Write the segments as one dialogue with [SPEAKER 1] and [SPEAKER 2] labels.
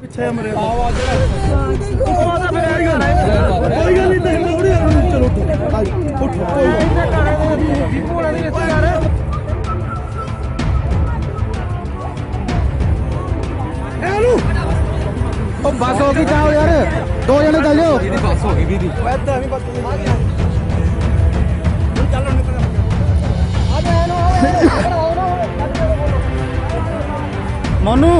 [SPEAKER 1] ਪਿੱਛੇ ਆ ਮੇਰੇ ਆਵਾਜ਼ ਉਹ ਤਾਂ ਫਿਰ ਆਈ ਗੱਲ ਕੋਈ ਗੱਲ ਨਹੀਂ ਤੇ ਥੋੜੀ ਚਲੋ ਉੱਠੋ ਉੱਠੋ ਕੋਈ ਗੱਲ ਨਹੀਂ ਇਹਨੂੰ
[SPEAKER 2] ਉਹ ਬੱਸ ਹੋ ਗਈ ਜਾਓ ਯਾਰ। ਦੋ ਜਣੇ ਚੱਲ ਜਾਓ।
[SPEAKER 1] ਐਦਾਂ ਵੀ ਬੱਤ
[SPEAKER 2] ਮੋਨੂ।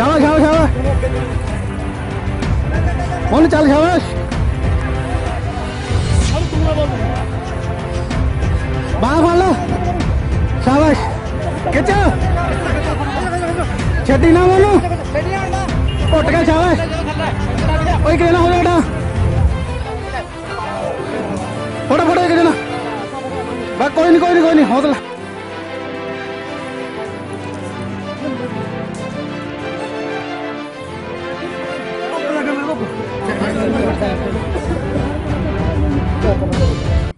[SPEAKER 2] ਸ਼ਾਬਾਸ਼ ਸ਼ਾਬਾਸ਼ ਸ਼ਾਬਾਸ਼ ਹੁਣ ਚੱਲ ਸ਼ਾਬਾਸ਼। ਬਾਹ ਫੜ ਲਓ ਸ਼ਾਬਾਸ਼। ਖਿੱਚ। ਛੱਡੀ ਨਾ ਮੋਨੂ ਉੱਟ ਕੇ ਸ਼ਾਬਾਸ਼। ਓਏ ਕਿਹਨਾਂ ਹੋ ਜਾ ਫੋਟੋ ਫੋਟੋ ਕਿਹਨਾਂ ਨਾ। ਕੋਈ ਨਹੀਂ ਕੋਈ ਨਹੀਂ ਕੋਈ ਨਹੀਂ ਹੌਸਲਾ।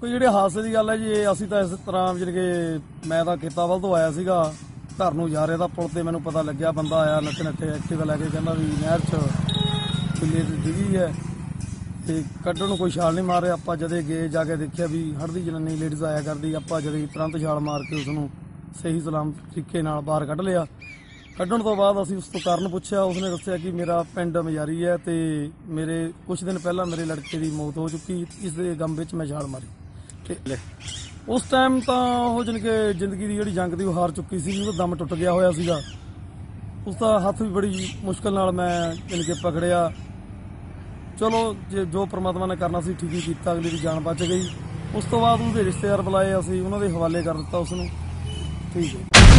[SPEAKER 1] ਕੋਈ ਜਿਹੜੇ ਹਾਦਸੇ ਦੀ ਗੱਲ ਹੈ ਜੀ, ਇਹ ਅਸੀਂ ਤਾਂ ਇਸ ਤਰ੍ਹਾਂ ਜਿਹੜੇ ਕਿ ਮੈਂ ਤਾਂ ਖੇਤਾਂ ਵੱਲ ਤੋਂ ਆਇਆ ਸੀਗਾ, ਘਰ ਨੂੰ ਜਾ ਰਿਹਾ ਤਾਂ ਪੁਲ ਤੇ ਮੈਨੂੰ ਪਤਾ ਲੱਗਿਆ, ਬੰਦਾ ਆਇਆ ਨੱਚੇ ਨੱਚੇ ਐਕਟਿਵਾ ਲੈ ਕੇ ਕਹਿੰਦਾ ਵੀ ਨਹਿਰ 'ਚ ਕਿੱਲੇ ਤੇ ਡਿੱਗੀ ਹੈ। ਤੇ ਕੱਢਣ ਨੂੰ ਕੋਈ ਛਾਲ ਨਹੀਂ ਮਾਰਿਆ ਆਪਾਂ ਜਦੇ ਗਏ ਜਾ ਕੇ ਦੇਖਿਆ ਵੀ ਹੜਦੀ ਜਨਾਨੀ ਲੇਡੀਜ਼ ਆਇਆ ਕਰਦੀ, ਆਪਾਂ ਜਦੇ ਤੁਰੰਤ ਛਾਲ ਮਾਰ ਕੇ ਉਸ ਨੂੰ ਸਹੀ ਸਲਾਮ ਤਰੀਕੇ ਨਾਲ ਬਾਹਰ ਕੱਢ ਲਿਆ। ਕੱਢਣ ਤੋਂ ਬਾਅਦ ਅਸੀਂ ਉਸ ਤੋਂ ਕਾਰਨ ਪੁੱਛਿਆ, ਉਸਨੇ ਦੱਸਿਆ ਕਿ ਮੇਰਾ ਪਿੰਡ ਮਜਾਰੀ ਹੈ ਤੇ ਮੇਰੇ ਕੁਝ ਦਿਨ ਪਹਿਲਾਂ ਮੇਰੇ ਲੜਕੇ ਦੀ ਮੌਤ ਹੋ ਚੁੱਕੀ, ਇਸ ਦੇ ਗਮ ਵਿੱਚ ਮੈਂ ਛਾਲ ਮਾਰੀ। ਤੇ ਉਸ ਟਾਈਮ ਤਾਂ ਉਹ ਜਾਣੀ ਕਿ ਜ਼ਿੰਦਗੀ ਦੀ ਜਿਹੜੀ ਜੰਗ ਦੀ ਉਹ ਹਾਰ ਚੁੱਕੀ ਸੀ, ਉਹਦਾ ਦਮ ਟੁੱਟ ਗਿਆ ਹੋਇਆ ਸੀਗਾ। ਉਸ ਦਾ ਹੱਥ ਵੀ ਬੜੀ ਮੁਸ਼ਕਲ ਨਾਲ ਮੈਂ ਜਾਣੀ ਕਿ ਪਕੜਿਆ। ਚਲੋ, ਜੇ ਜੋ ਪ੍ਰਮਾਤਮਾ ਨੇ ਕਰਨਾ ਸੀ, ਠੀਕ ਹੀ ਕੀਤਾ, ਅਗਲੀ ਦੀ ਜਾਨ ਬਚ ਗਈ। ਉਸ ਤੋਂ ਬਾਅਦ ਉਹਦੇ ਰਿਸ਼ਤੇਦਾਰ ਬੁਲਾਏ ਅਸੀਂ, ਉਹਨਾਂ ਦੇ ਹਵਾਲੇ ਕਰ ਦਿੱਤਾ ਉਸ ਨੂੰ ਠੀਕ ਹੈ।